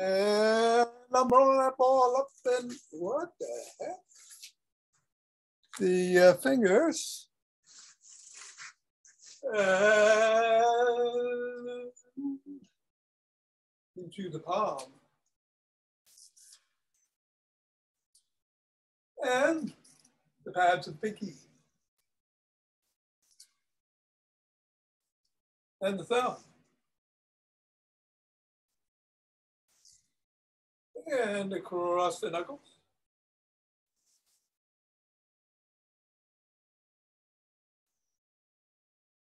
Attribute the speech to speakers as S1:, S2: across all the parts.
S1: And I'm rolling that ball up and what the heck? The uh, fingers. Uh, into the palm. And the pads of pinky. And the thumb. And across the knuckles.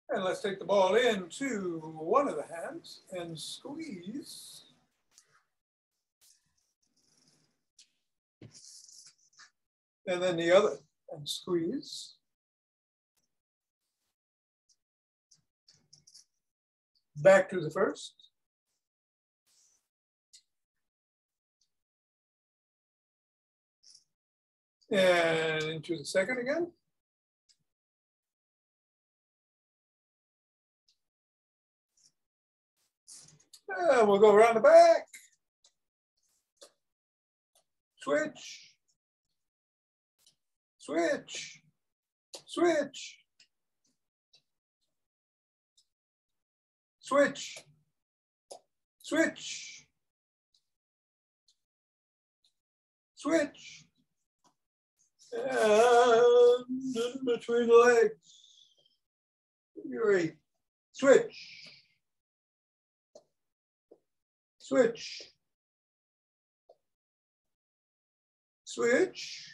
S1: And let's take the ball into one of the hands and squeeze. And then the other and squeeze. Back to the first. And into the second again. And we'll go around the back. Switch. Switch. Switch. Switch. Switch. Switch. And in between the legs. Great. Switch. Switch. Switch.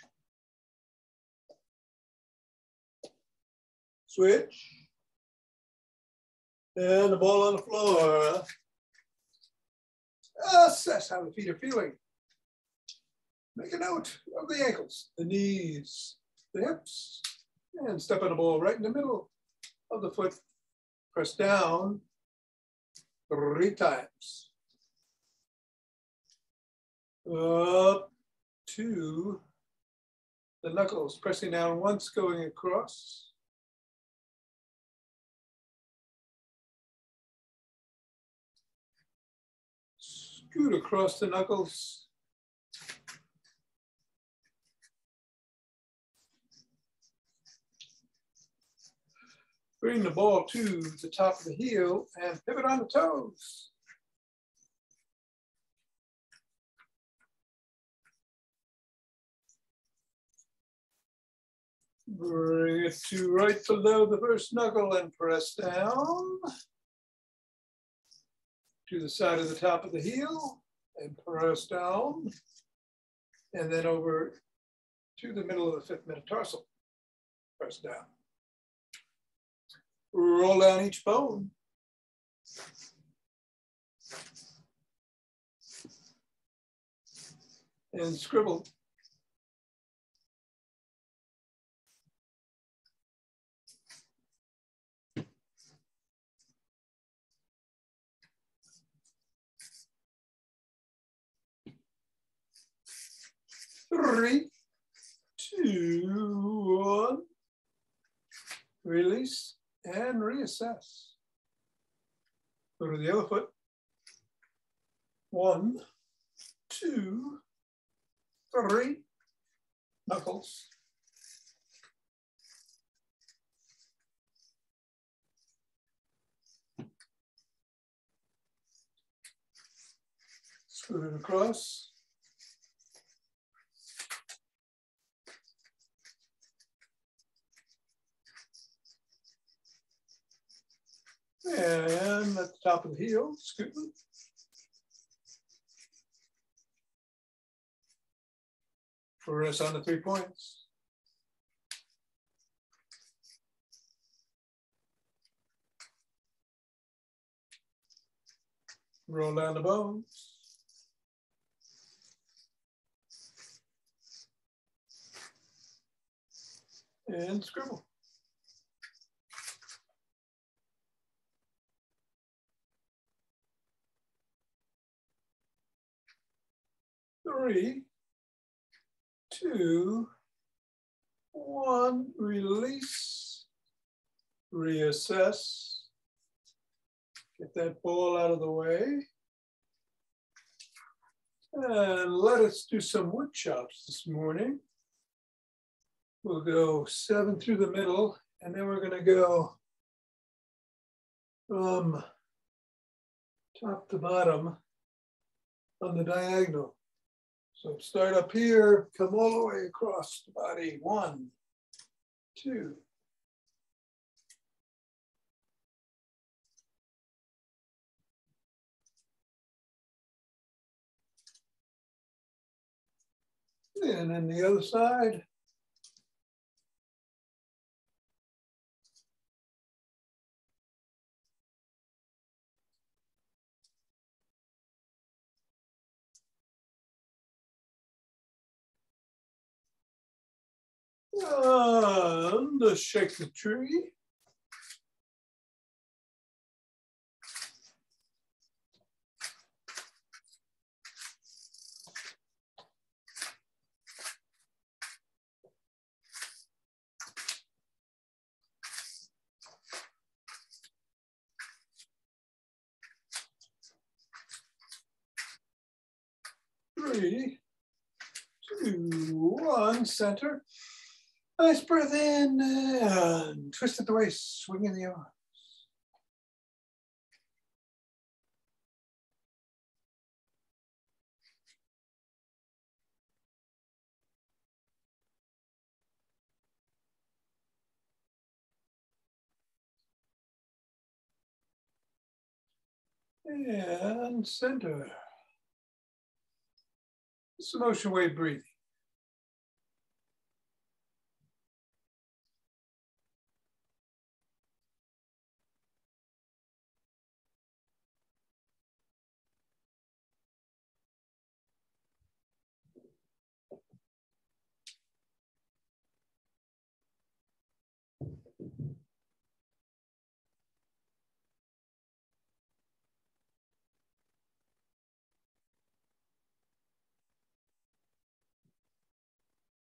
S1: Switch. And the ball on the floor. Ah, Assess how the feet are feeling. Make a note of the ankles, the knees, the hips, and step on the ball right in the middle of the foot. Press down three times. Up to the knuckles, pressing down once, going across. Scoot across the knuckles. Bring the ball to the top of the heel and pivot on the toes. Bring it to right below the first knuckle and press down to the side of the top of the heel and press down. And then over to the middle of the fifth metatarsal. Press down. Roll down each bone. And scribble. Three, two, one. Release and reassess. Go to the other foot. One, two, three. Knuckles. Scoot it across. And at the top of the heel, scooting. Press on the three points. Roll down the bones. And scribble. Three, two, one, release, reassess, get that ball out of the way. And let us do some wood chops this morning. We'll go seven through the middle, and then we're gonna go from top to bottom on the diagonal. So start up here, come all the way across the body. One, two, And then the other side. And shake the tree. three, two, one, center. Nice breath in and twist it the waist, swinging the arms. And center. It's an ocean wave breathing.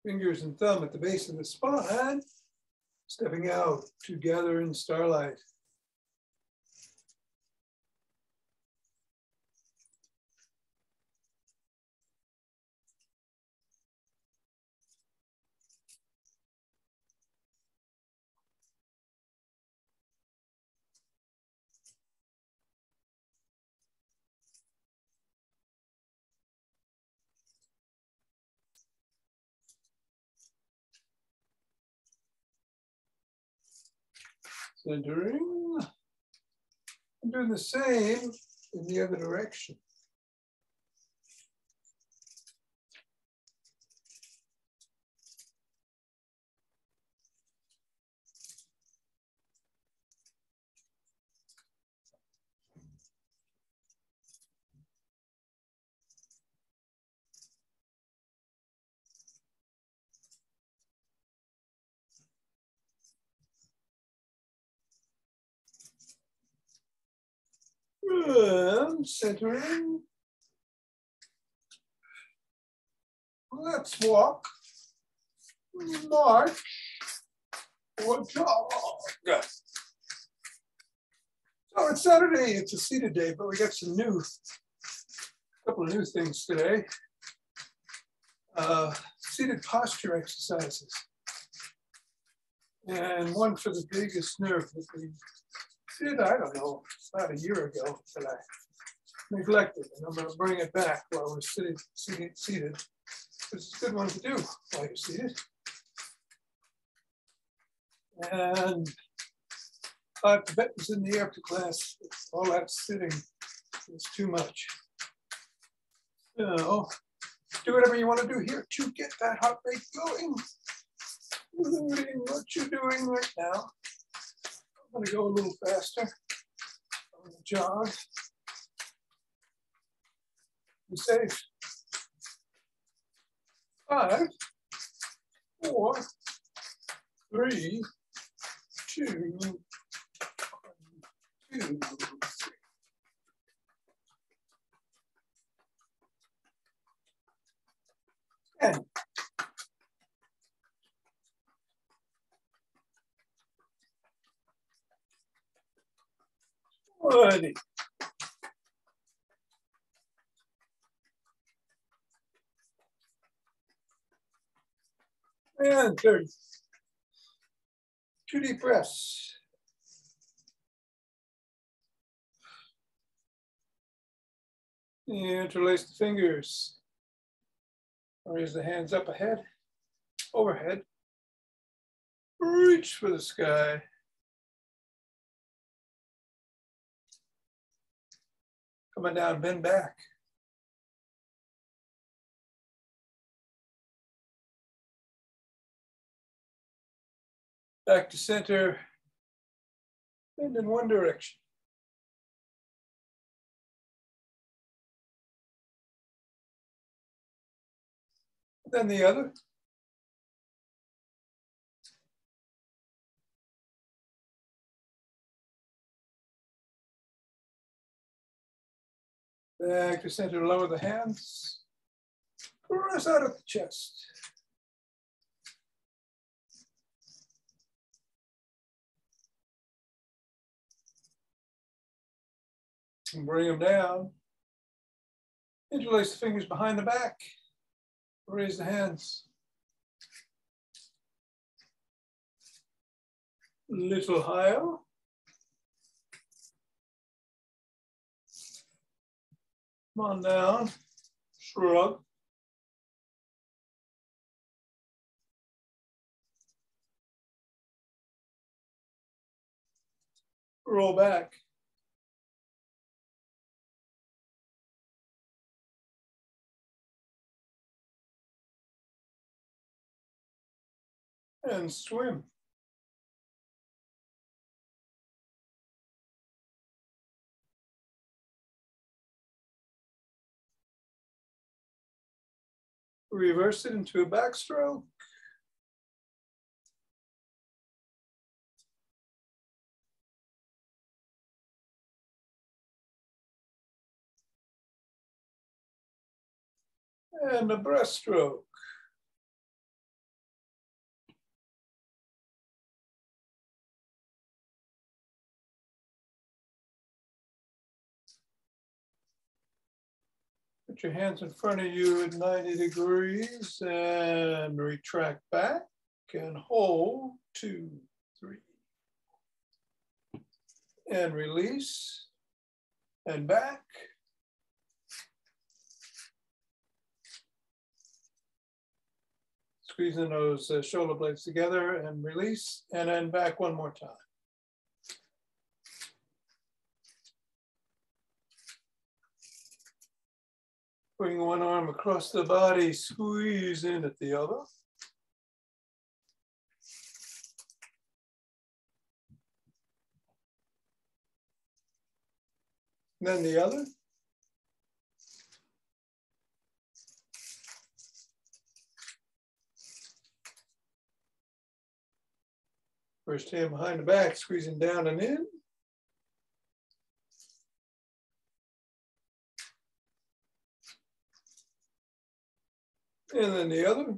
S1: Fingers and thumb at the base of the spine, stepping out together in starlight. Centering. I'm doing the same in the other direction. Centering. Let's walk, march, or jog. So it's Saturday, it's a seated day, but we got some new, couple of new things today. Uh, seated posture exercises. And one for the biggest nerve that we did, I don't know, about a year ago that I neglected, and I'm going to bring it back while we're sitting, seated. seated. It's a good one to do while you're seated. And five Tibetans in the after class, all that sitting is too much. So do whatever you want to do here to get that heart rate going, what you're doing right now. I'm going to go a little faster on the jog. Be safe. Five, four, three, two, two, ten. good. And third, Two deep breaths. Interlace the fingers. Raise the hands up ahead, overhead. Reach for the sky. Coming down, bend back. Back to center, bend in one direction. Then the other. Back to center, lower the hands. Press out of the chest. And bring them down. Interlace the fingers behind the back. Raise the hands. Little higher. Come on down, shrug. Roll back. And swim. Reverse it into a backstroke. And a breaststroke. Put your hands in front of you at 90 degrees and retract back and hold two, three. And release and back. Squeezing those uh, shoulder blades together and release and then back one more time. Bring one arm across the body, squeeze in at the other. then the other. First hand behind the back, squeezing down and in. And then the other.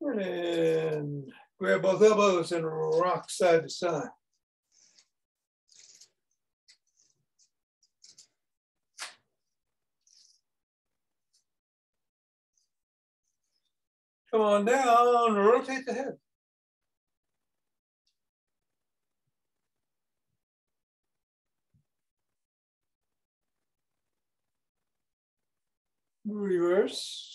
S1: And grab both elbows and rock side to side. Come on down, rotate the head. Reverse.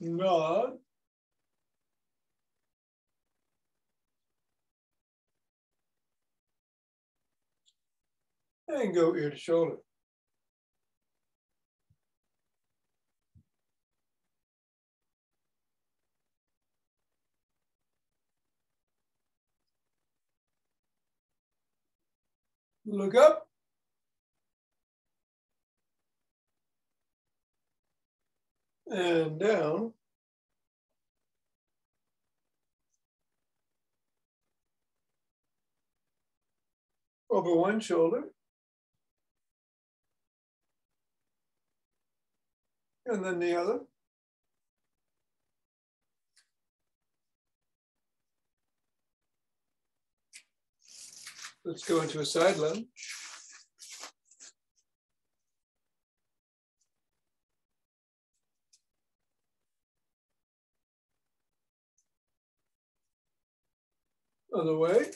S1: Nod. And go ear to shoulder. Look up. And down. Over one shoulder. And then the other. Let's go into a side lunge. Other way.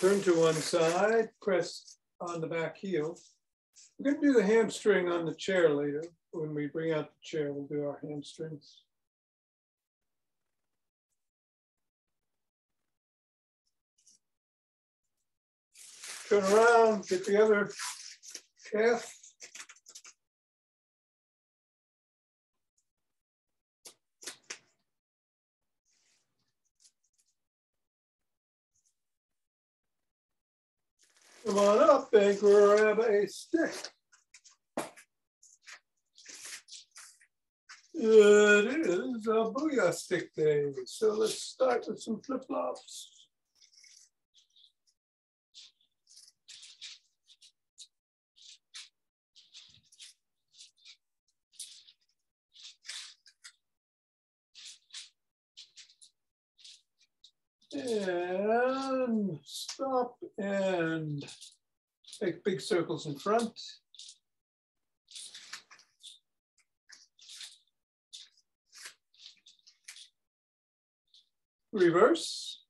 S1: Turn to one side, press on the back heel. We're going to do the hamstring on the chair later. When we bring out the chair, we'll do our hamstrings. Turn around, get the other calf. Come on up and grab a stick. It is a booyah stick day. So let's start with some flip-flops. And stop and make big circles in front. Reverse.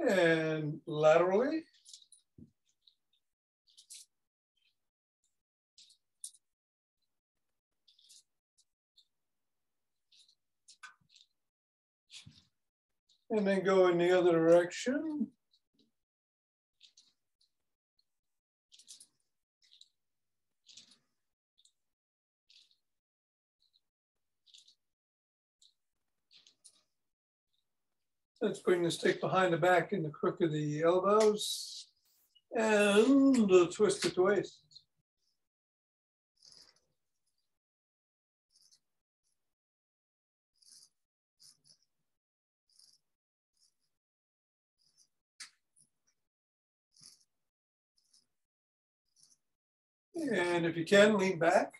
S1: And laterally. And then go in the other direction. Let's bring the stick behind the back in the crook of the elbows and twist it to waist. And if you can, lean back.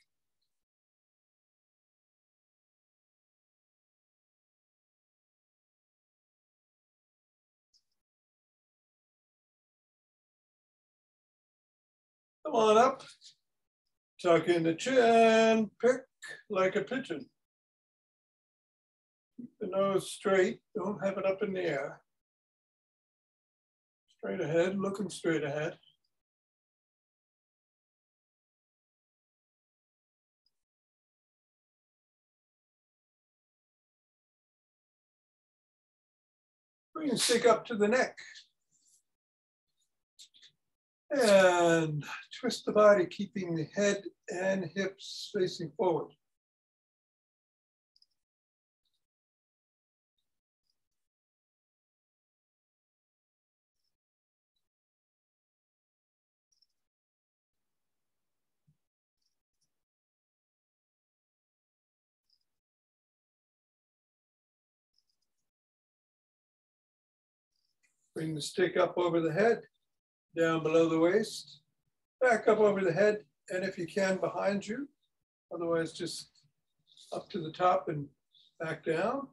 S1: Come on up. Tuck in the chin, pick like a pigeon. Keep the nose straight, don't have it up in the air. Straight ahead, looking straight ahead. Bring the stick up to the neck. And twist the body, keeping the head and hips facing forward. Bring the stick up over the head down below the waist, back up over the head, and if you can, behind you. Otherwise, just up to the top and back down.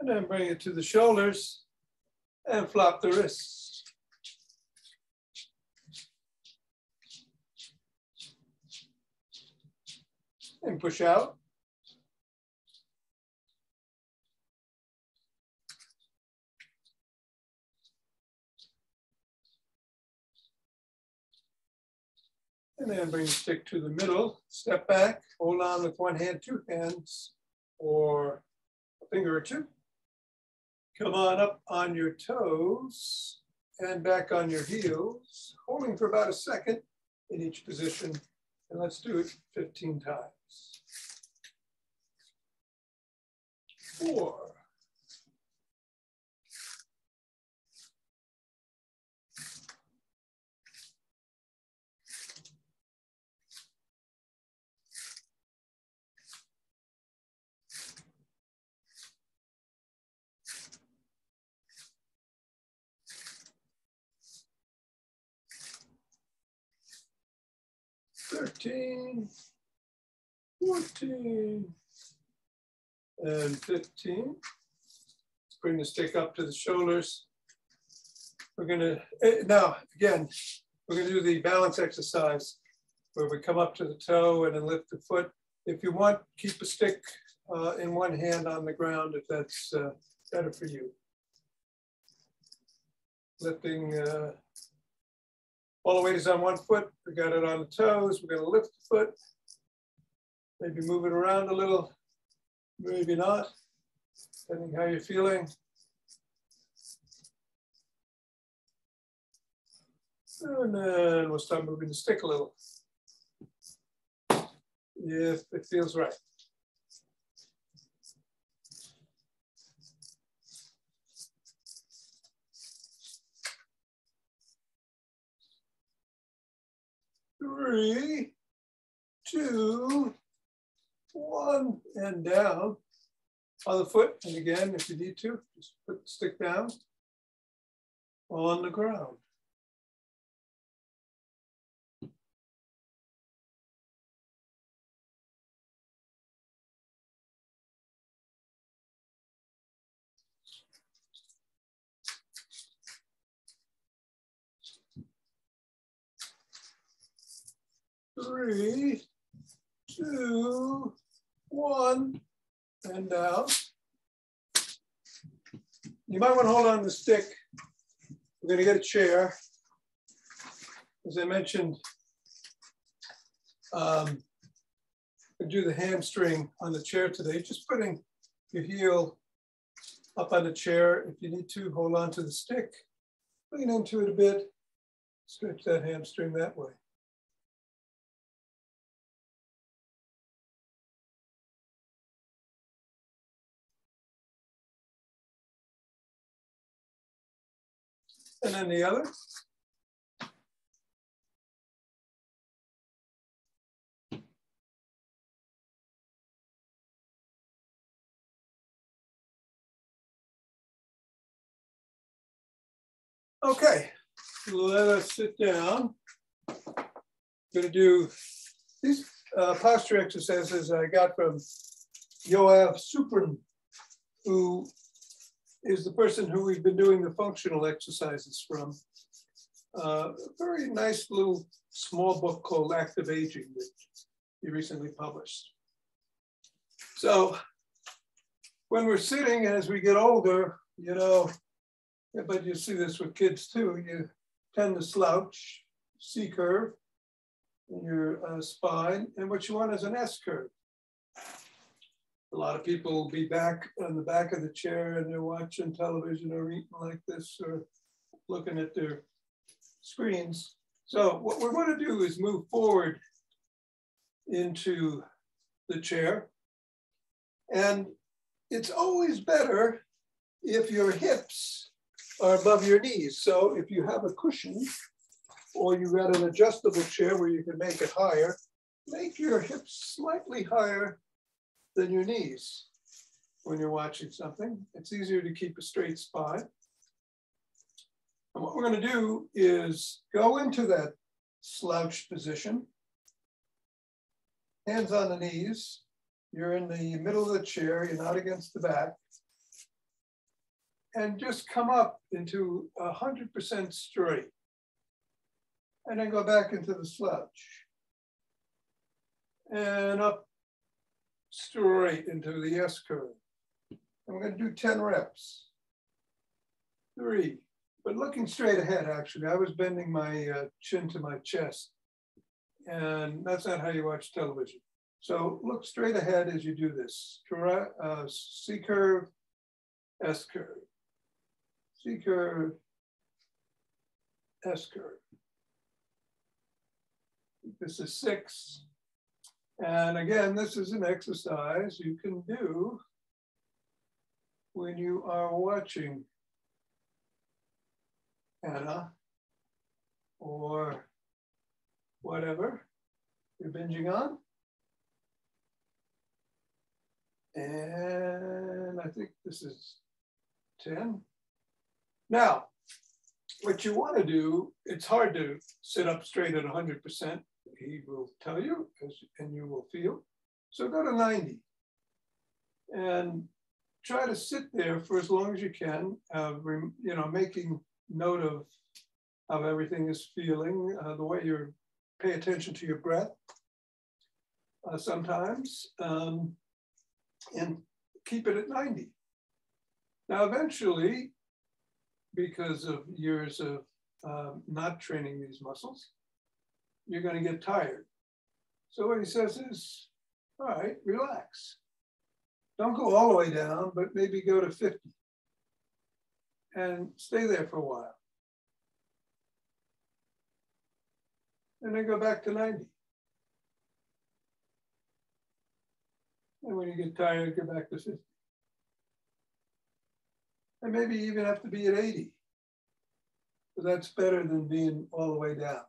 S1: And then bring it to the shoulders and flop the wrists. And push out. And then bring the stick to the middle, step back, hold on with one hand, two hands, or a finger or two. Come on up on your toes and back on your heels, holding for about a second in each position. And let's do it 15 times. four. Thirteen, fourteen and 15. Let's bring the stick up to the shoulders. We're gonna, eh, now again, we're gonna do the balance exercise where we come up to the toe and then lift the foot. If you want, keep a stick uh, in one hand on the ground if that's uh, better for you. Lifting, uh, all the weight is on one foot. We got it on the toes. We're gonna lift the foot. Maybe move it around a little, maybe not, depending how you're feeling. And then we'll start moving the stick a little. If it feels right. Three, two, one, and down on the foot. And again, if you need to, just put stick down on the ground. three, two, one, and down. You might want to hold on the stick. We're going to get a chair. As I mentioned, um, I do the hamstring on the chair today, just putting your heel up on the chair. If you need to, hold on to the stick, lean into it a bit, stretch that hamstring that way. And then the other. Okay, let us sit down. I'm going to do these uh, posture exercises I got from Yoav Supran, who is the person who we've been doing the functional exercises from. Uh, a very nice little small book called Active Aging that he recently published. So when we're sitting as we get older, you know, but you see this with kids too, you tend to slouch, C curve in your uh, spine, and what you want is an S curve a lot of people will be back on the back of the chair and they're watching television or eating like this or looking at their screens. So what we're going to do is move forward into the chair. And it's always better if your hips are above your knees. So if you have a cushion or you got an adjustable chair where you can make it higher, make your hips slightly higher than your knees when you're watching something. It's easier to keep a straight spine. And what we're going to do is go into that slouched position, hands on the knees. You're in the middle of the chair, you're not against the back. And just come up into 100% straight. And then go back into the slouch. And up straight into the S curve. And we're going to do 10 reps. Three, but looking straight ahead, actually. I was bending my uh, chin to my chest. And that's not how you watch television. So look straight ahead as you do this. Uh, C curve, S curve. C curve, S curve. This is six, and again, this is an exercise you can do when you are watching Anna or whatever you're binging on. And I think this is 10. Now, what you want to do, it's hard to sit up straight at 100%. He will tell you and you will feel. So go to 90 and try to sit there for as long as you can, uh, you know, making note of how everything is feeling, uh, the way you pay attention to your breath uh, sometimes, um, and keep it at 90. Now, eventually, because of years of um, not training these muscles, you're going to get tired. So what he says is, all right, relax. Don't go all the way down, but maybe go to 50 and stay there for a while. And then go back to 90. And when you get tired, go back to 50. And maybe you even have to be at 80. But that's better than being all the way down.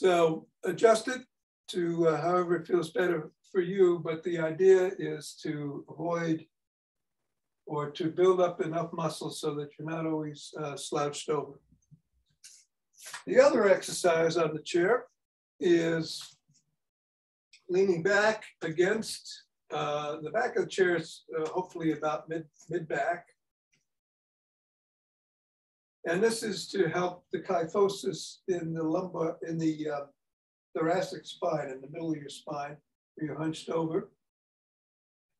S1: So adjust it to uh, however it feels better for you, but the idea is to avoid or to build up enough muscle so that you're not always uh, slouched over. The other exercise on the chair is leaning back against uh, the back of the chair is uh, hopefully about mid, mid back. And this is to help the kyphosis in the lumbar, in the uh, thoracic spine, in the middle of your spine, where you're hunched over.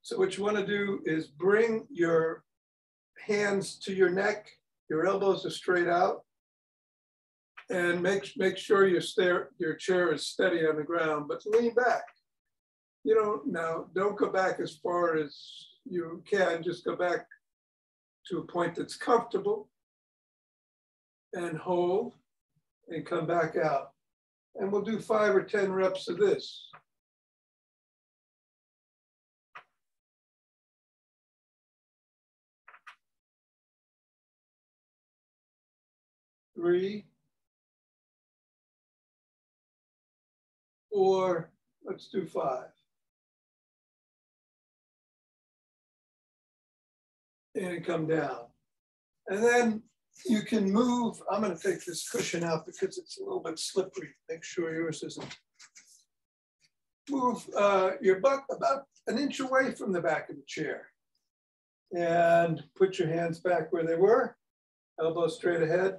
S1: So what you want to do is bring your hands to your neck, your elbows are straight out, and make, make sure your, stare, your chair is steady on the ground, but lean back. You know, now don't go back as far as you can, just go back to a point that's comfortable and hold and come back out. And we'll do five or 10 reps of this. Three, four, let's do five. And come down. And then you can move, I'm gonna take this cushion out because it's a little bit slippery. Make sure yours isn't. Move uh, your butt about an inch away from the back of the chair. And put your hands back where they were, elbows straight ahead.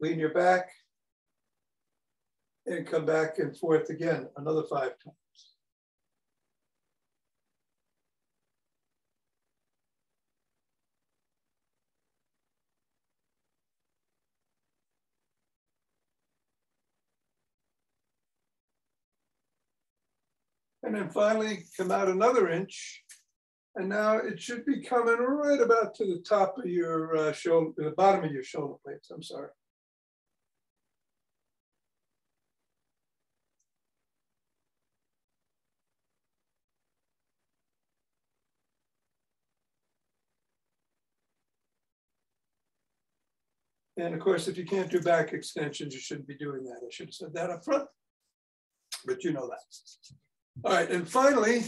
S1: Lean your back, and come back and forth again another five times. And then finally come out another inch. And now it should be coming right about to the top of your uh, shoulder, the bottom of your shoulder blades, I'm sorry. And of course, if you can't do back extensions, you shouldn't be doing that. I should have said that up front, but you know that. All right, and finally,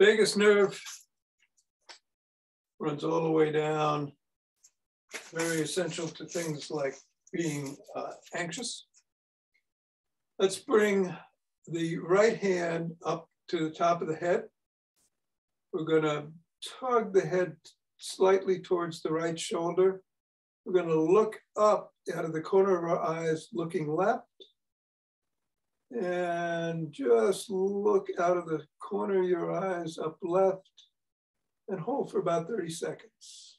S1: vagus nerve runs all the way down, very essential to things like being uh, anxious. Let's bring the right hand up to the top of the head. We're gonna tug the head slightly towards the right shoulder we're going to look up out of the corner of our eyes, looking left. And just look out of the corner of your eyes up left and hold for about 30 seconds.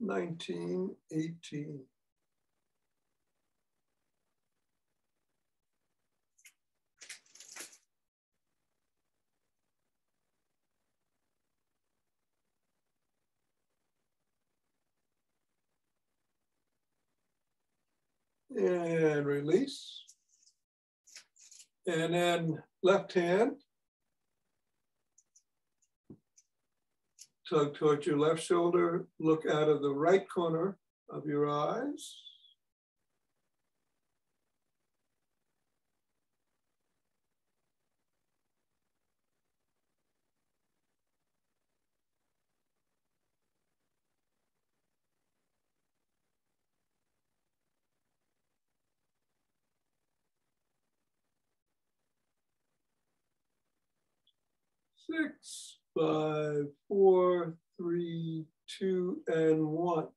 S1: 19, 18, and release. And then left hand, tug towards your left shoulder, look out of the right corner of your eyes. Six, five, four, three, two, and one.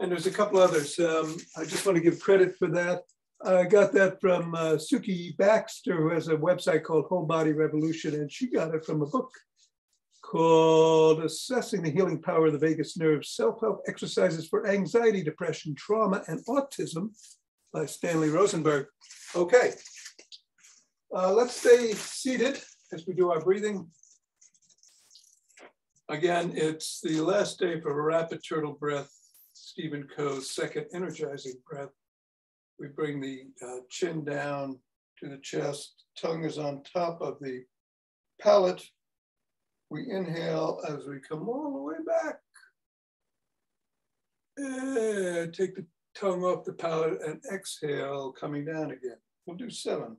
S1: And there's a couple others. Um, I just want to give credit for that. I got that from uh, Suki Baxter, who has a website called Whole Body Revolution, and she got it from a book called Accessing the Healing Power of the Vagus Nerve Self-Help Exercises for Anxiety, Depression, Trauma, and Autism by Stanley Rosenberg. Okay, uh, let's stay seated as we do our breathing. Again, it's the last day for a rapid turtle breath, Stephen Coe's second energizing breath. We bring the uh, chin down to the chest, tongue is on top of the palate. We inhale as we come all the way back. And take the tongue off the palate and exhale, coming down again. We'll do seven.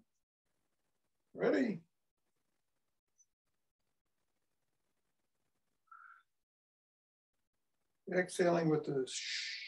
S1: Ready? Exhaling with the shh.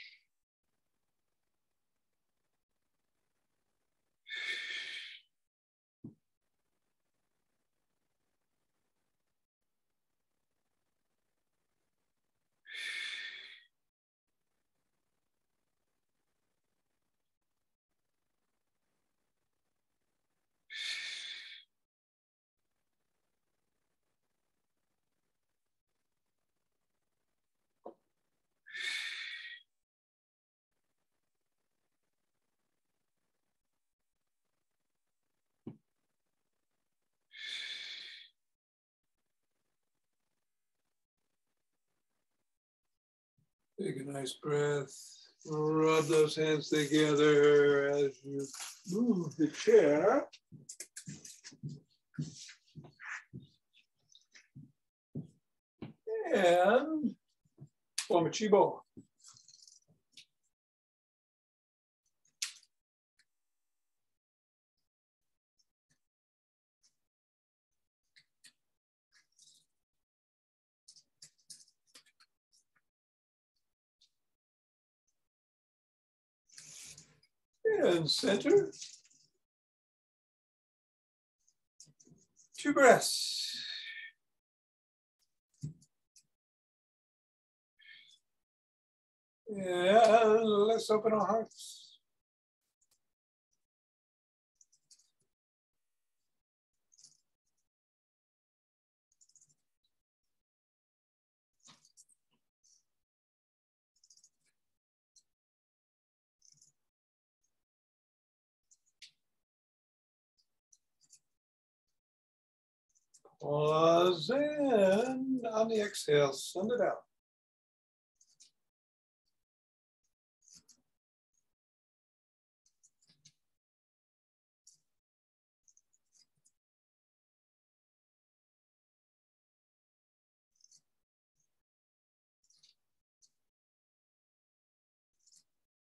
S1: Take a nice breath. Rub those hands together as you move the chair. And form a chi ball. And center. Two breaths. And let's open our hearts. Pause in on the exhale, send it out.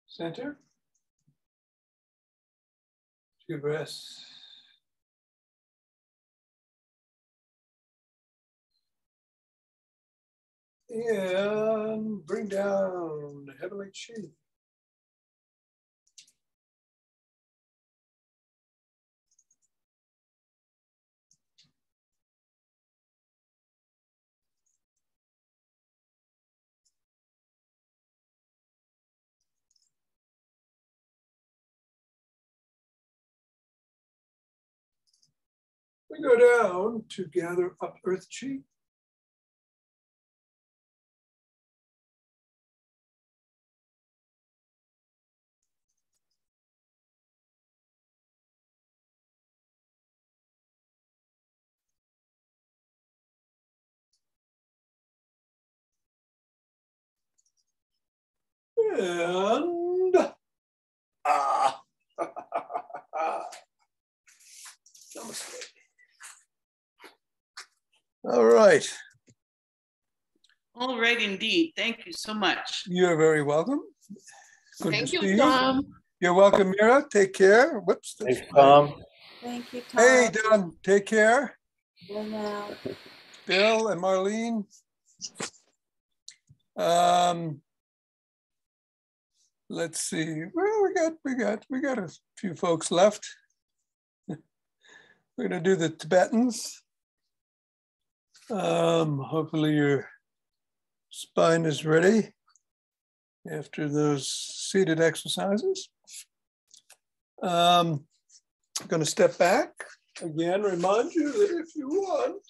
S1: Center. Two breaths. And bring down heavenly chi. We go down to gather up earth chi. And ah. Namaste. All right.
S2: All right, indeed. Thank you so much.
S1: You're very welcome.
S3: Good Thank you, Thom. You.
S1: You're welcome, Mira. Take care. Whoops.
S4: Thanks, Thom.
S3: Thank you, Thom.
S1: Hey, Don. Take care.
S3: Well, now.
S1: Bill and Marlene. Um, let's see. Well, we got we got we got a few folks left. We're gonna do the Tibetans. Um, hopefully your spine is ready after those seated exercises. Um, I'm to step back again, remind you that if you want,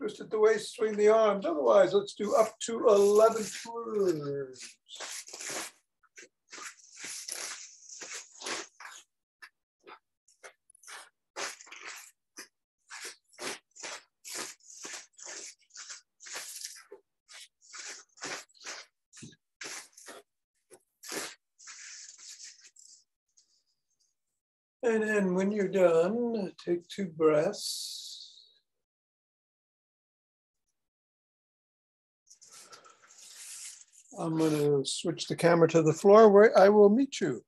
S1: just at the waist, swing the arms. Otherwise, let's do up to 11 twirls. And then when you're done, take two breaths. I'm going to switch the camera to the floor where I will meet you.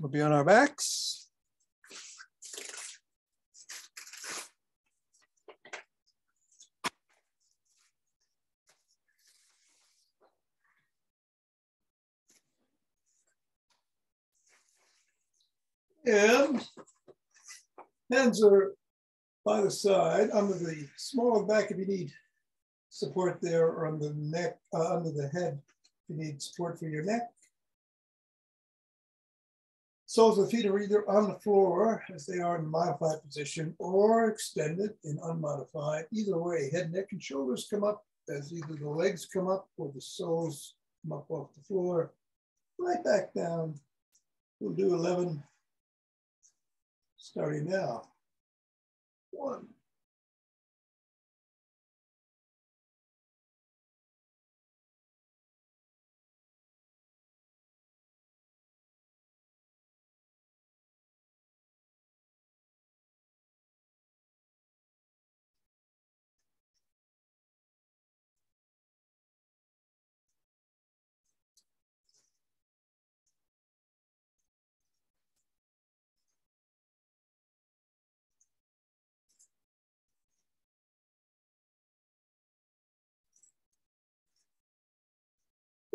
S1: We'll be on our backs. And hands are by the side under the small back if you need support there or on the neck, uh, under the head, if you need support for your neck. Soles of the feet are either on the floor as they are in modified position or extended in unmodified. Either way, head, neck, and shoulders come up as either the legs come up or the soles come up off the floor. Right back down. We'll do 11 starting now. One.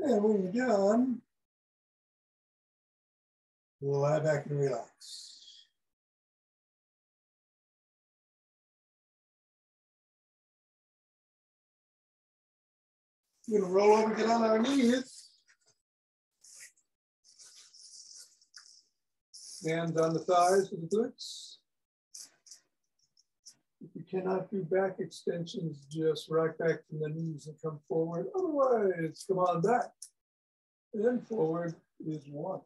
S1: And when you're done, lie back and relax. We're gonna roll over, get on our knees. Hands on the thighs and the glutes. Cannot do back extensions, just rock back from the knees and come forward. Otherwise, come on back. And forward is one.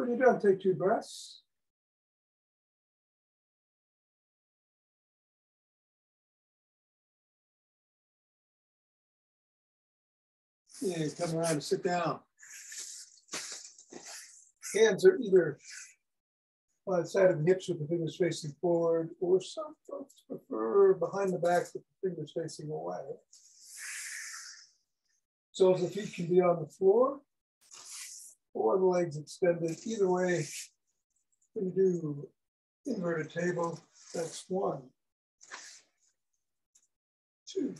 S1: When you're done, take two breaths. Yeah, come around and sit down. Hands are either by the side of the hips with the fingers facing forward, or some folks prefer behind the back with the fingers facing away. So if the feet can be on the floor or the legs extended. Either way, you do inverted table, that's one, two,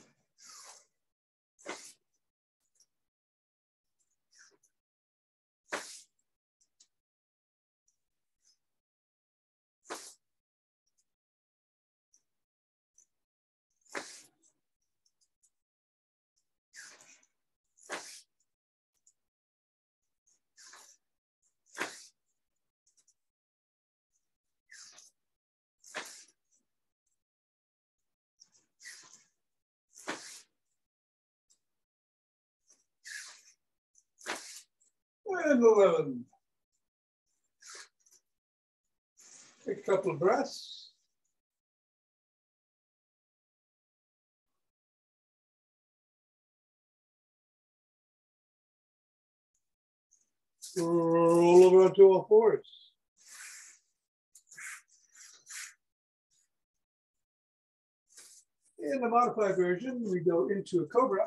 S1: 11. Take a couple of breaths. Roll over onto all fours. In the modified version, we go into a cobra.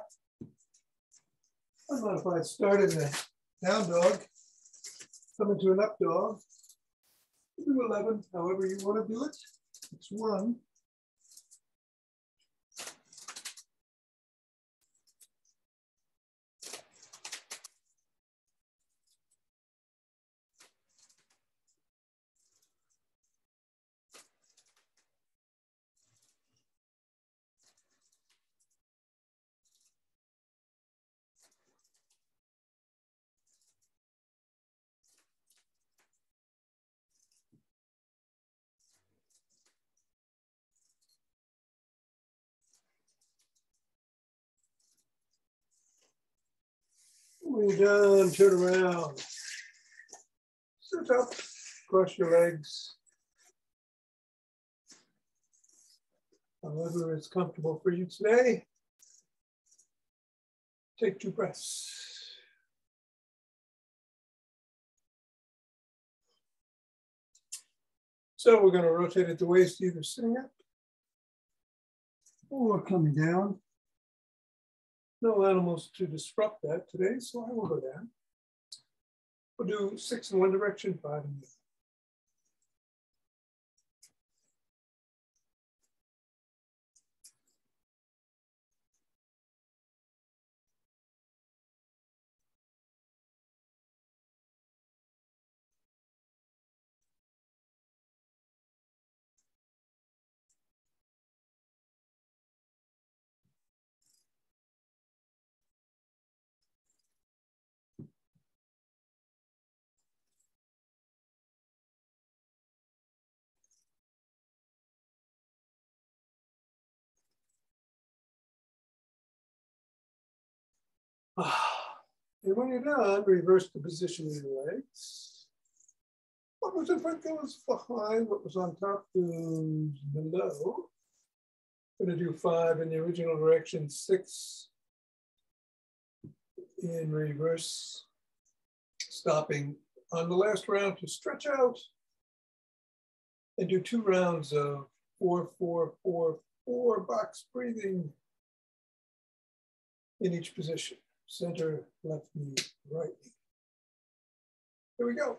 S1: Unmodified, start in the down dog, come into an up dog, do 11, however you want to do it. It's one. When you're done, turn around. Sit up, cross your legs. However it's comfortable for you today. Take two breaths. So we're going to rotate at the waist, either sitting up or coming down. No animals to disrupt that today, so I will go down. We'll do six in one direction, five in the other. And when you're done, reverse the position of your legs. What was in front goes behind, what was on top goes below. Gonna do five in the original direction, six in reverse, stopping on the last round to stretch out and do two rounds of four, four, four, four box breathing in each position center, left knee, right knee. Here we go.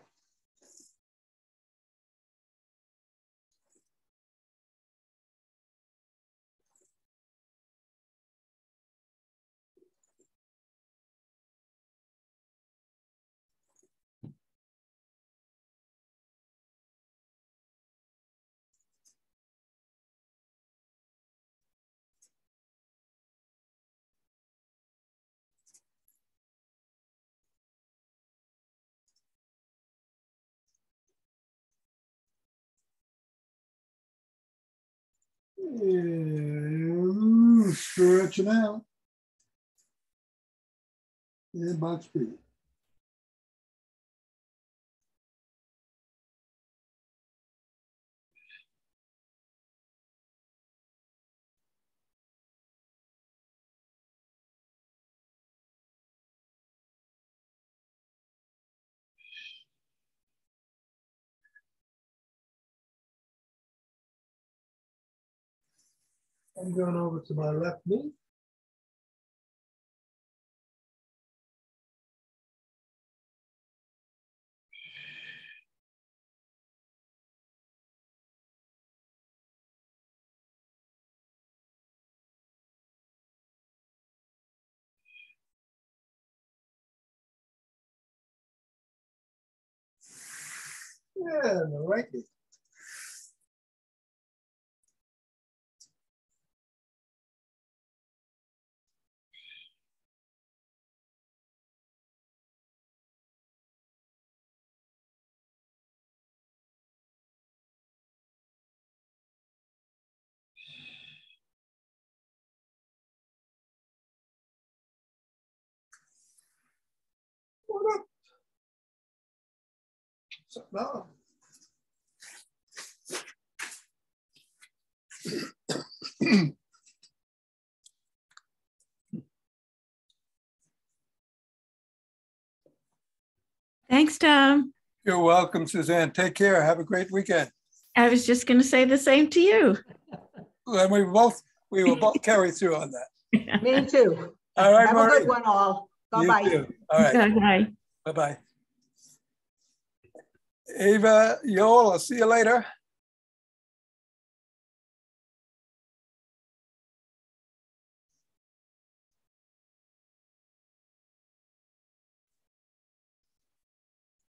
S1: And stretching out. And box breathing. I'm going over to my left knee. And the right knee. Something on.
S4: Thanks, Thom.
S1: You're welcome, Suzanne. Take care. Have a great weekend.
S4: I was just going to say the same to you.
S1: And we both, we will both carry through on that.
S5: Me too.
S1: All right,
S5: Have a good one all. Bye-bye.
S1: too. All right,
S4: Bye.
S1: bye-bye. Ava, I'll see you later.